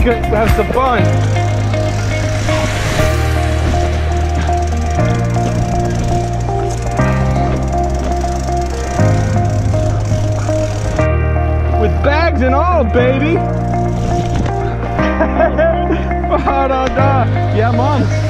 we could have some fun. With bags and all, baby. Yeah, mom.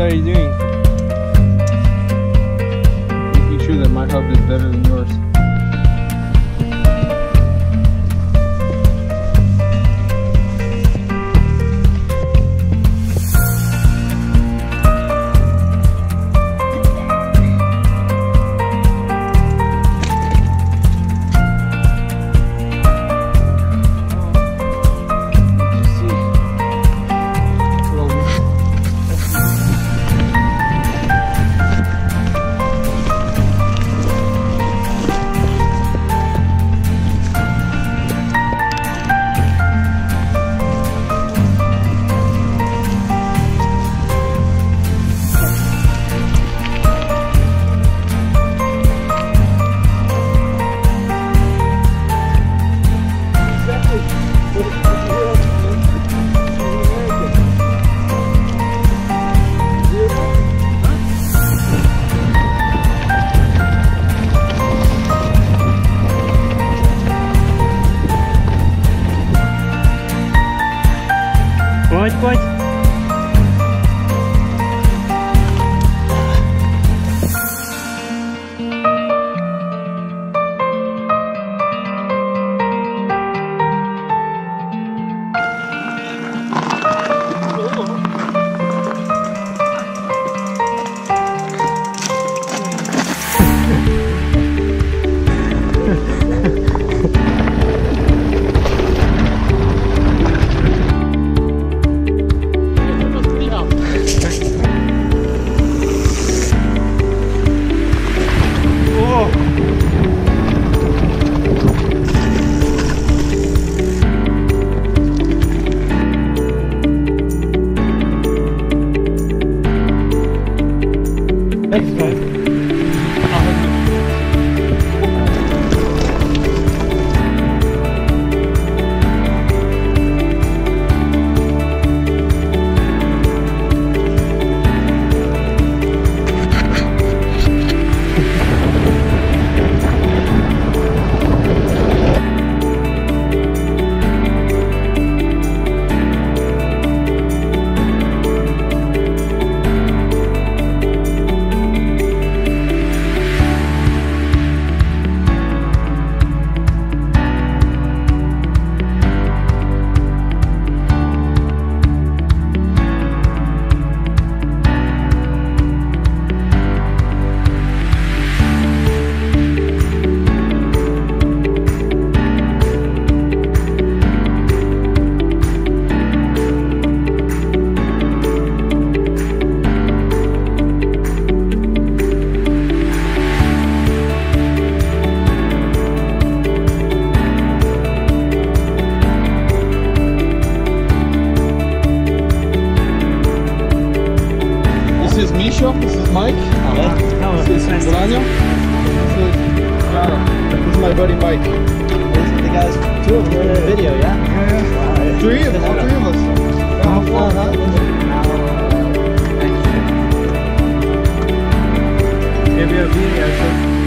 Are you doing? Making sure that my hub is better than yours. спать. next time. Buddy Mike. The guys, two of them in the video, yeah? Yeah, Three of all three of us. How fun, huh? Maybe a video.